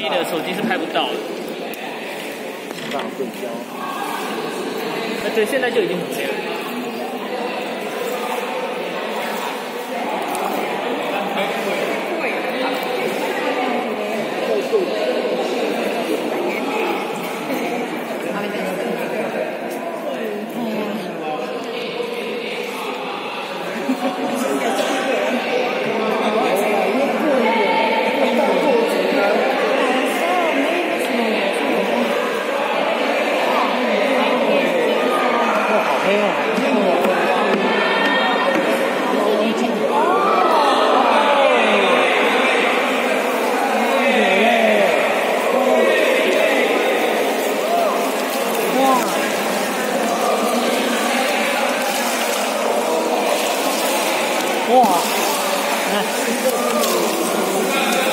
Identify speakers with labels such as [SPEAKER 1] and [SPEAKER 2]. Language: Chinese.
[SPEAKER 1] 机的手机是拍不到的。
[SPEAKER 2] 大对焦。
[SPEAKER 1] 对，现在就已经很黑了。哇。你看